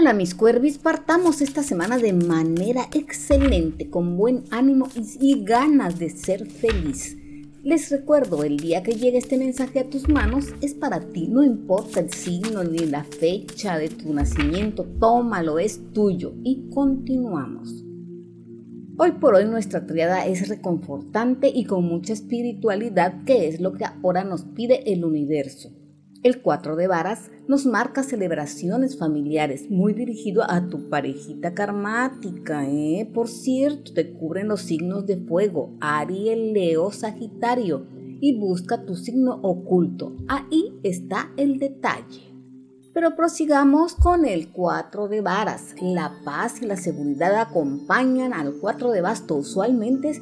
Hola mis cuervis, partamos esta semana de manera excelente, con buen ánimo y ganas de ser feliz. Les recuerdo, el día que llegue este mensaje a tus manos es para ti, no importa el signo ni la fecha de tu nacimiento, tómalo, es tuyo y continuamos. Hoy por hoy nuestra triada es reconfortante y con mucha espiritualidad, que es lo que ahora nos pide el universo. El 4 de varas nos marca celebraciones familiares, muy dirigido a tu parejita karmática, ¿eh? Por cierto, te cubren los signos de fuego, Ariel, Leo, Sagitario, y busca tu signo oculto. Ahí está el detalle. Pero prosigamos con el 4 de varas. La paz y la seguridad acompañan al 4 de basto usualmente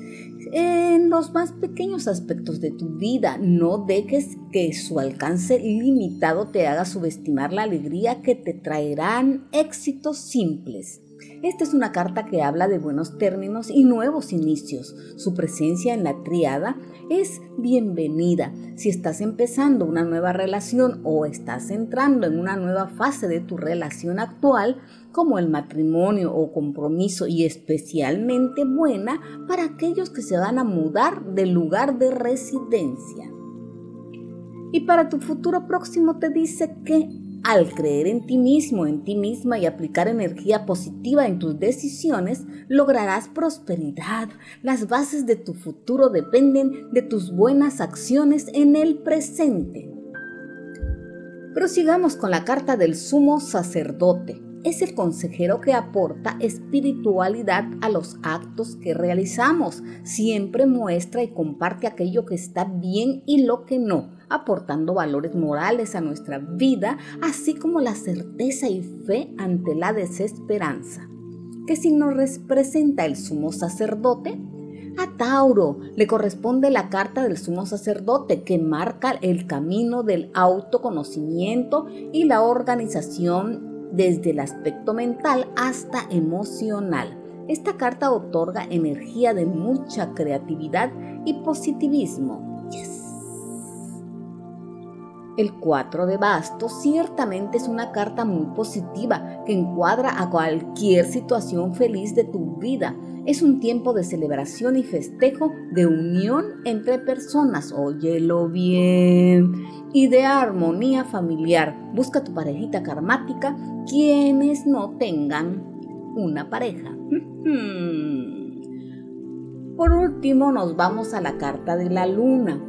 en los más pequeños aspectos de tu vida. No dejes que su alcance limitado te haga subestimar la alegría que te traerán éxitos simples. Esta es una carta que habla de buenos términos y nuevos inicios. Su presencia en la triada es bienvenida. Si estás empezando una nueva relación o estás entrando en una nueva fase de tu relación actual, como el matrimonio o compromiso y especialmente buena para aquellos que se van a mudar del lugar de residencia. Y para tu futuro próximo te dice que al creer en ti mismo, en ti misma y aplicar energía positiva en tus decisiones, lograrás prosperidad. Las bases de tu futuro dependen de tus buenas acciones en el presente. Prosigamos con la carta del sumo sacerdote. Es el consejero que aporta espiritualidad a los actos que realizamos. Siempre muestra y comparte aquello que está bien y lo que no aportando valores morales a nuestra vida, así como la certeza y fe ante la desesperanza. ¿Qué signo representa el sumo sacerdote? A Tauro le corresponde la carta del sumo sacerdote que marca el camino del autoconocimiento y la organización desde el aspecto mental hasta emocional. Esta carta otorga energía de mucha creatividad y positivismo. El 4 de bastos ciertamente es una carta muy positiva que encuadra a cualquier situación feliz de tu vida. Es un tiempo de celebración y festejo, de unión entre personas, óyelo bien, y de armonía familiar. Busca tu parejita karmática quienes no tengan una pareja. Por último nos vamos a la carta de la luna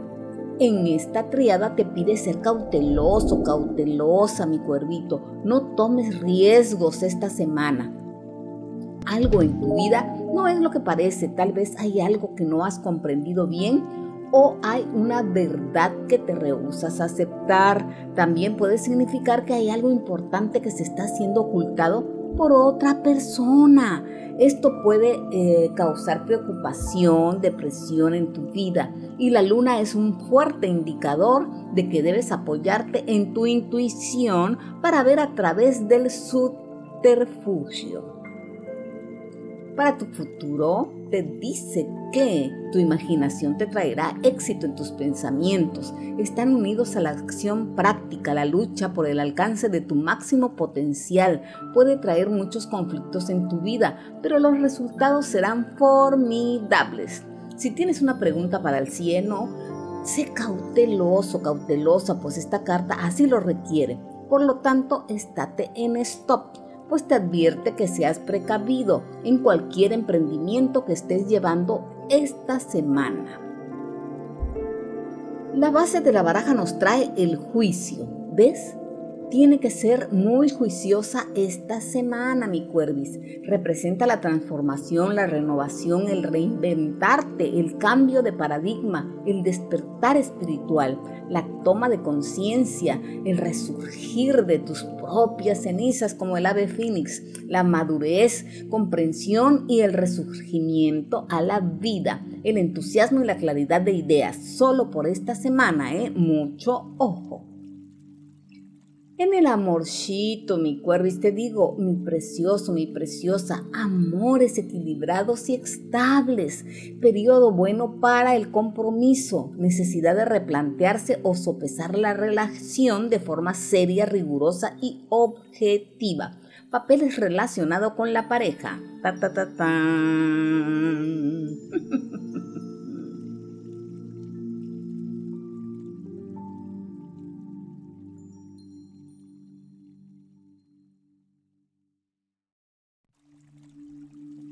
en esta triada te pide ser cauteloso, cautelosa, mi cuervito. No tomes riesgos esta semana. Algo en tu vida no es lo que parece. Tal vez hay algo que no has comprendido bien o hay una verdad que te rehusas a aceptar. También puede significar que hay algo importante que se está siendo ocultado por otra persona. Esto puede eh, causar preocupación, depresión en tu vida y la luna es un fuerte indicador de que debes apoyarte en tu intuición para ver a través del subterfugio para tu futuro, te dice que tu imaginación te traerá éxito en tus pensamientos. Están unidos a la acción práctica, la lucha por el alcance de tu máximo potencial. Puede traer muchos conflictos en tu vida, pero los resultados serán formidables. Si tienes una pregunta para el cielo, sé cauteloso, cautelosa, pues esta carta así lo requiere. Por lo tanto, estate en stop pues te advierte que seas precavido en cualquier emprendimiento que estés llevando esta semana. La base de la baraja nos trae el juicio, ¿ves? Tiene que ser muy juiciosa esta semana, mi cuervis. Representa la transformación, la renovación, el reinventarte, el cambio de paradigma, el despertar espiritual, la toma de conciencia, el resurgir de tus propias cenizas como el ave fénix, la madurez, comprensión y el resurgimiento a la vida, el entusiasmo y la claridad de ideas. Solo por esta semana, ¿eh? Mucho ojo. En el amorcito, mi cuervis, te digo, mi precioso, mi preciosa, amores equilibrados y estables, periodo bueno para el compromiso, necesidad de replantearse o sopesar la relación de forma seria, rigurosa y objetiva. papeles relacionados con la pareja. Ta, ta, ta,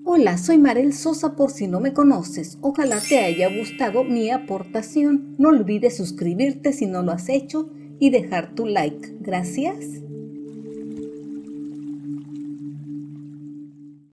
Hola, soy Marel Sosa por si no me conoces. Ojalá te haya gustado mi aportación. No olvides suscribirte si no lo has hecho y dejar tu like. Gracias.